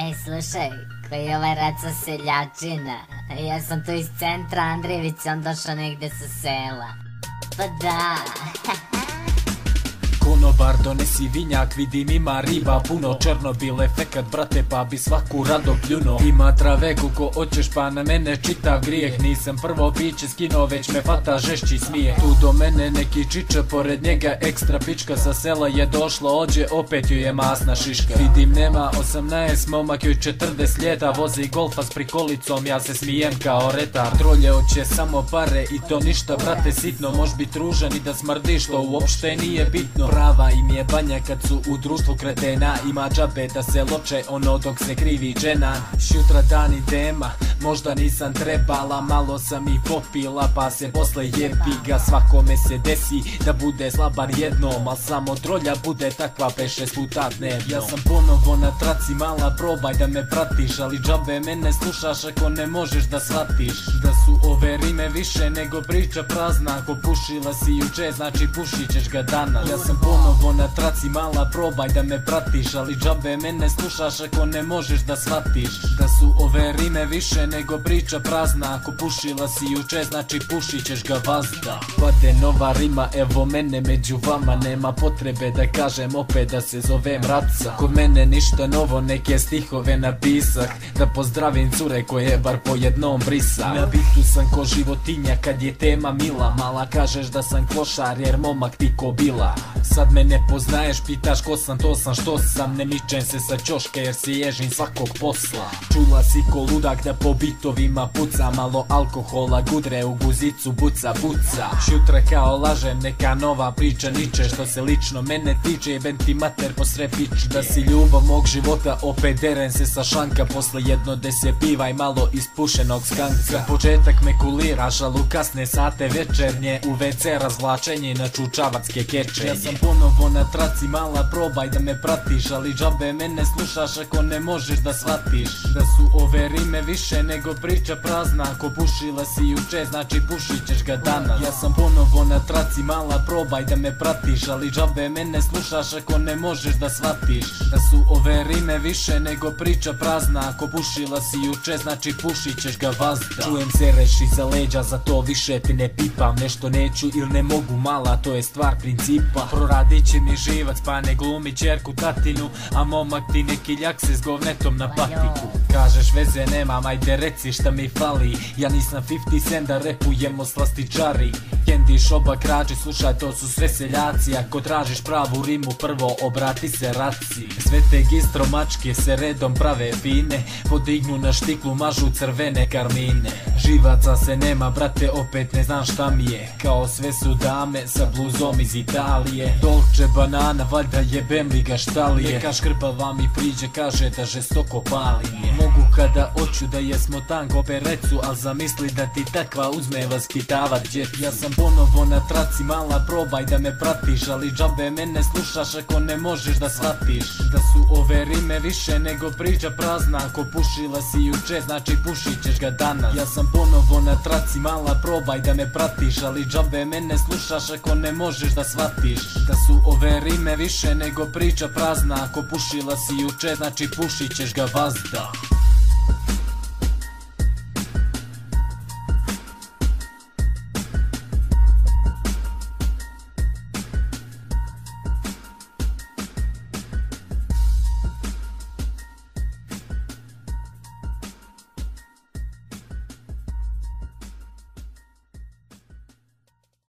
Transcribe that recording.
Ej, slušaj, koji je ovaj raca seljačina? Ja sam tu iz centra, Andrejević on došao negde sa sela. Pa da, Konobar donesi vinjak, vidim ima riba puno Černobil efekat brate pa bi svaku rado pljuno. Ima trave koliko hoćeš pa na mene čitav grijeh. Nisam prvo piće skino već me fata žešći smije. Tu do mene neki čiče pored njega ekstra pička. Sa sela je došlo Ođe opet ju je masna šiška. Vidim nema 18 momak joj 40 ljeta. Vozi golfa s prikolicom ja se smijem kao retar Trolje oće samo pare i to ništa brate sitno. Mož bit ružan i da smrdiš to uopšte nije bitno Prava im je banja kad su u društvu kretena. Ima džabe da se loče ono dok se krivi džena Šutra dan i tema, možda nisam trebala Malo sam i popila pa se posle jebi ga Svakome se desi da bude slabar jednom Al samo trolja bude takva pe šest puta dnevno. Ja sam ponovo na traci mala probaj da me pratiš Ali džabe mene slušaš ako ne možeš da shvatiš Da su ove rime više nego priča prazna. Ako pušila si juče znači pušit ćeš ga danas. Ja sam ponovo na traci mala probaj da me pratiš Ali džabe mene slušaš ako ne možeš da shvatiš Da su ove rime više nego priča prazna. Ako pušila si juče znači pušit ćeš ga vazda. Pade nova rima evo mene među vama. Nema potrebe da kažem opet da se zovem Raca Kod mene ništa novo neke stihove napisah Da pozdravim cure koje bar po jednom brisa Na bitu sam ko životinja kad je tema mila. Mala kažeš da sam klošar jer momak ti ko bila Sad me ne poznaješ, pitaš ko sam, to sam što sam Ne mičem se sa ćoške jer se ježim svakog posla. Čula si ko ludak da po bitovima puca Malo alkohola, gudre u guzicu, buca, buca Šutra kao lažem, neka nova priča niče Što se lično mene tiče, jebem ti mater po pič Da si ljubav mog života, opet deren se sa šanka Posle jedno deset piva i malo ispušenog skanka. Početak me kuliraš, al u kasne sate večernje U WC razvlačenje na čučavacke keče Ja sam ponovo na traci mala probaj da me pratiš Ali džabe mene slušaš ako ne možeš da shvatiš Da su ove rime više nego priča prazna. Ako pušila si juče znači pušit ćeš ga danas. Ja sam ponovo na traci mala probaj da me pratiš Ali džabe mene slušaš ako ne možeš da shvatiš Da su ove rime više nego priča prazna. Ako pušila si juče znači pušit ćeš ga vazda. Čujem se reši za leđa za to više ti ne pipam. Nešto neću ili ne mogu mala to je stvar principa Proradit će mi živac pa ne glumi čerku tatinu A momak ti neki ljak se s govnetom na patiku. Kažeš veze nemam ajde reci šta mi fali. Ja nisam 50 cent da repujemo slastičari Candy šoba krađe slušaj to su sve seljaci. Ako tražiš pravu rimu prvo obrati se raci. Sve te gistro mačke se redom prave fine. Podignu na štiklu mažu crvene karmine. Živaca se nema brate opet ne znam šta mi je. Kao sve su dame sa bluzom iz Italije. Dolce banana valjda jebem li ga šta li je? Neka škrpava mi priđe kaže da žestoko pali je. Mogu kada hoću da jesmo tanko perecu Al zamisli da ti takva uzme vaspitavat djet Ja sam ponovo na traci mala probaj da me pratiš Ali džabe mene slušaš ako ne možeš da shvatiš Da su ove rime više nego priča prazna. Ako pušila si juče znači pušit ćeš ga danas. Ja sam ponovo na traci mala probaj da me pratiš Ali džabe mene slušaš ako ne možeš da shvatiš Da su ove rime više nego priča prazna. Ako pušila si juče znači pušit ćeš ga vazda